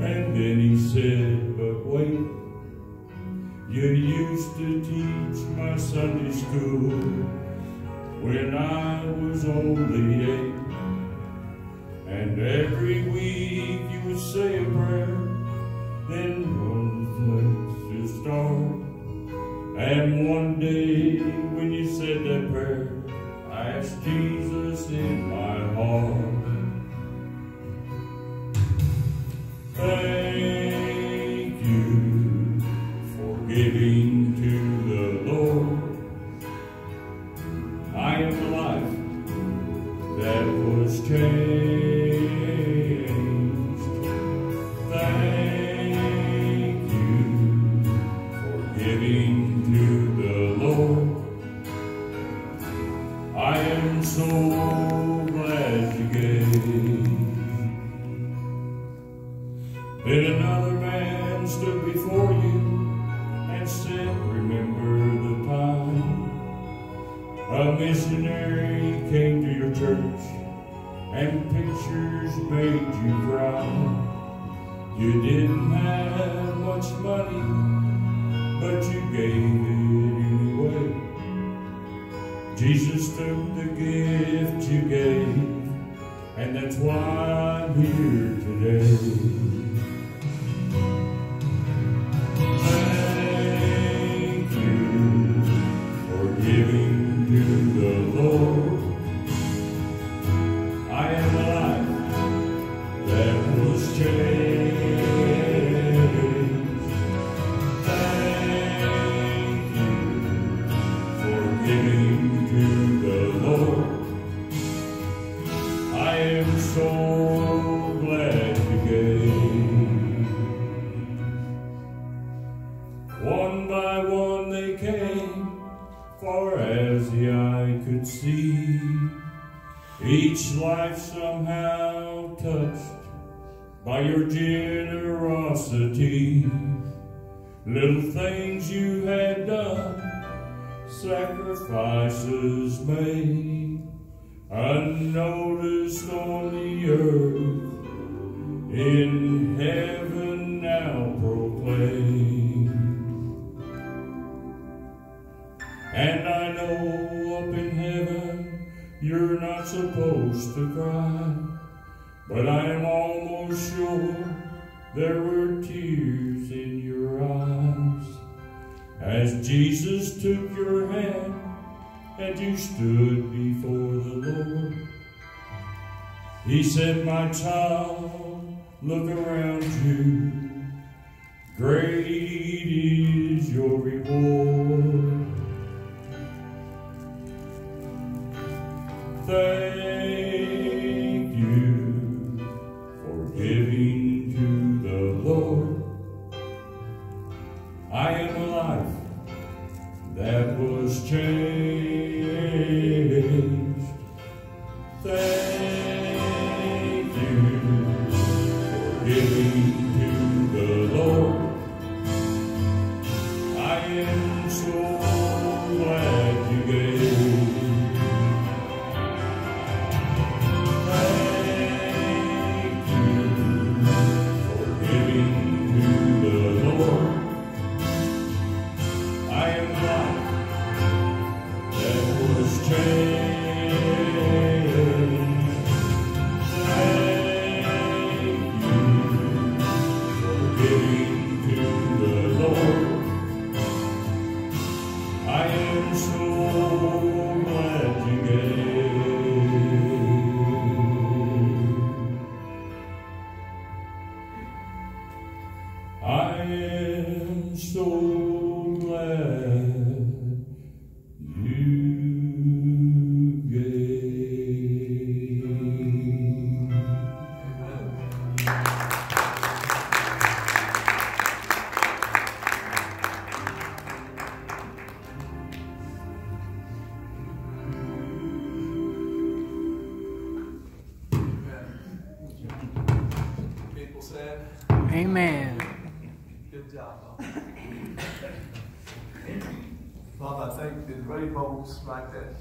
And then he said, but wait, you used to teach my Sunday school when I was only eight. And every week you would say a prayer, then one place to start. And one day when you said that prayer, I asked Jesus in my heart. Am so glad you gave. Then another man stood before you and said, Remember the time a missionary came to your church and pictures made you cry. You didn't have much money, but you gave it anyway. Jesus took the gift you gave, and that's why I'm here today. Could see. Each life somehow touched by your generosity. Little things you had done, sacrifices made, unnoticed on the earth, in heaven And I know up in heaven you're not supposed to cry, but I am almost sure there were tears in your eyes as Jesus took your hand and you stood before the Lord. He said, My child, look around you. Great is your reward. Was changed. I am so glad you gave. Amen. Good job. Bob, I think, did Ray Boltz write that